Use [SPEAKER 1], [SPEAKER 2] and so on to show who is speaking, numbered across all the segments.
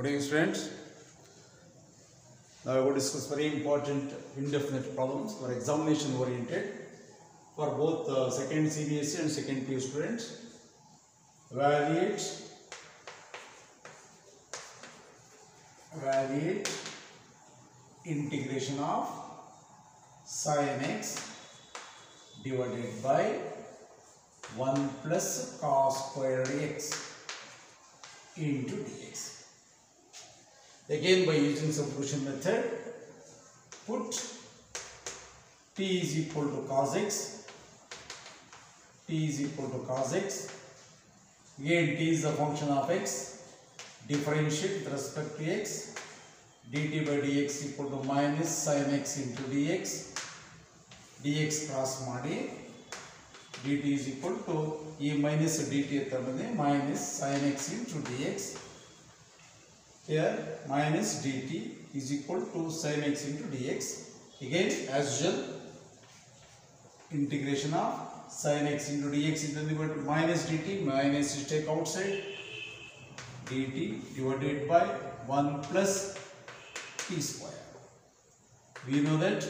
[SPEAKER 1] Good evening, students. Now I will discuss very important indefinite problems for examination oriented for both uh, second CBSE and second PU students. Evaluate, evaluate integration of sin x divided by 1 plus cos square x into dx. Again by using substitution method, put t is equal to cos x, t is equal to cos x, again t is a function of x, differentiate with respect to x, dt by dx equal to minus sin x into dx, dx cross ಮಾಡಿ dt is equal to ಈ minus dt ಅಂತ ಬಂದ್ರೆ minus sin x into dx here minus dt is equal to sin x into dx. Again as usual integration of sin x into dx is nothing but minus dt minus is take outside dt divided by 1 plus t square. We know that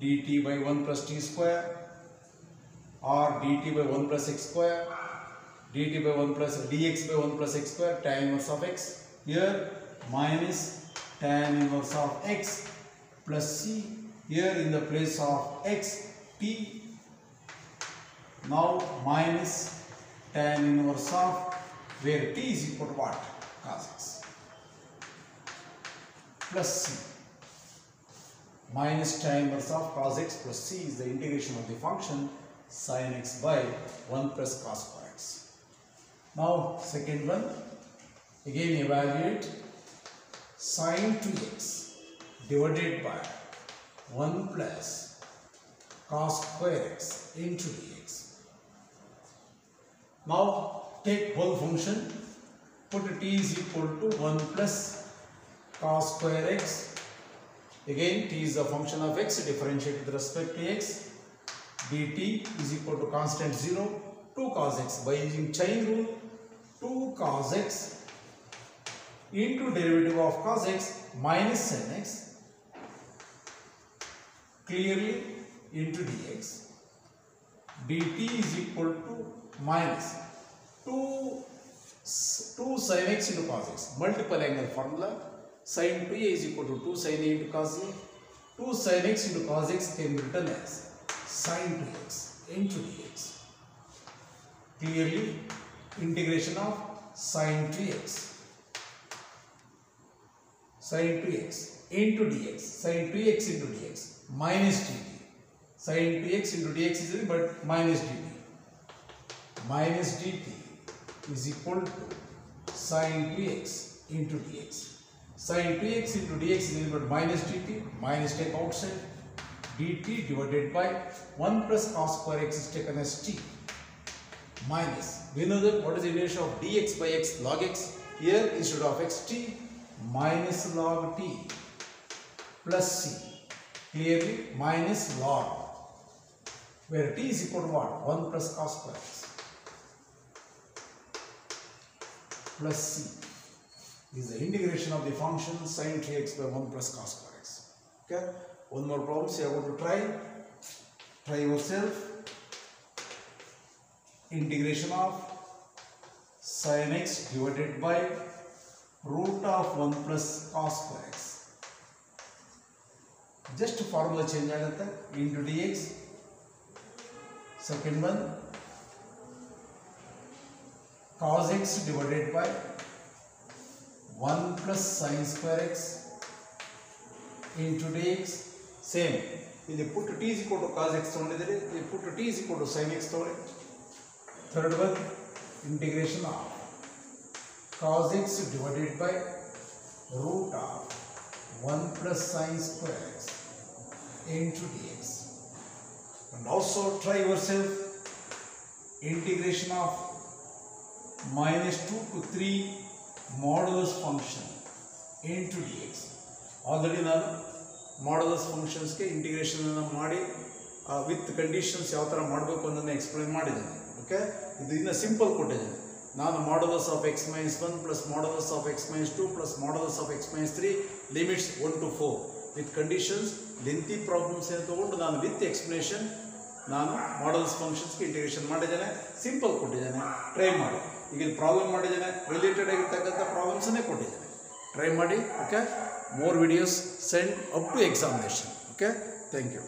[SPEAKER 1] dt by 1 plus t square or dt by 1 plus x square dt by 1 plus dx by 1 plus x square tan inverse of x. Here minus tan inverse of x plus c. Here in the place of x t now minus tan inverse of where t is equal to what? Cos x. Plus c. Minus tan inverse of cos x plus c is the integration of the function sin x by 1 plus cos x. Now second one. Again evaluate sine 2x divided by 1 plus cos square x into dx. Now take whole function. Put t is equal to 1 plus cos square x. Again t is a function of x. Differentiate with respect to x. Dt is equal to constant 0 2 cos x by using chain rule 2 cos x into derivative of cos x minus sin x clearly into dx dt is equal to minus 2 2 sin x into cos x multiple angle formula sin 2a is equal to 2 sin a into cos a 2 sin x into cos x can be written as sin 2x into dx. Clearly, integration of sin 2x, sin 2x into dx, sin 2x into dx minus dt. Sin 2x into dx is nothing but minus dt. Minus dt is equal to sin 2x into dx. Sin 2x into dx is nothing but minus dt, minus take outside dt divided by 1 plus cos square x is taken as t minus. We know that what is the integration of dx by x log x? Here instead of x t minus log t plus c. Clearly minus log where t is equal to what? 1 plus cos square x plus c. Is the integration of the function sin 3x by 1 plus cos square x. Okay? One more problem you are going to try. Try yourself integration of sin x divided by root of 1 plus cos square x just formula change ಆಗುತ್ತೆ into dx second one cos x divided by 1 plus sin square x into dx same ಇಲ್ಲಿ ಪುಟ್ T is equal to cos x ತೊಗೊಂಡಿದ್ದೀರಿ ಇಲ್ಲಿ ಪುಟ್ T is equal to sine x ತೊಗೊಳ್ಳಿ third one integration of cos x divided by root of one plus sine square x into d x and also try yourself integration of minus 2 to 3 modulus function into dx already ನಾನು modulus ಫಂಕ್ಷನ್ಸ್ಗೆ integration ಮಾಡಿ with conditions ಯಾವ ಥರ ಮಾಡಬೇಕು ಅನ್ನೋದನ್ನ explain ಮಾಡಿದ್ದೇನೆ okay ಇದು ಇನ್ನು simple ಕೊಟ್ಟಿದ್ದೇನೆ ನಾನು modulus of x minus one plus modulus of x minus two plus modulus of x minus three limits one two four with conditions lengthy problems ಏನು ತೊಗೊಂಡು ನಾನು ವಿತ್ ಎಕ್ಸ್ಪ್ಲನೇಷನ್ ನಾನು ಮಾಡಲ್ಸ್ ಫಂಕ್ಷನ್ಸ್ಗೆ ಇಂಟಿಗ್ರೇಷನ್ ಮಾಡಿದ್ದೇನೆ. ಸಿಂಪಲ್ ಕೊಟ್ಟಿದ್ದೇನೆ. Try ಮಾಡಿ. ಈಗ ಇಲ್ಲಿ ಪ್ರಾಬ್ಲಮ್ ಮಾಡಿದ್ದೇನೆ. ರಿಲೇಟೆಡ್ ಆಗಿರ್ತಕ್ಕಂಥ ಪ್ರಾಬ್ಲಮ್ಸನ್ನೇ ಕೊಟ್ಟಿದ್ದೇನೆ. ಟ್ರೈ ಮಾಡಿ. Okay more videos send up to examination okay thank you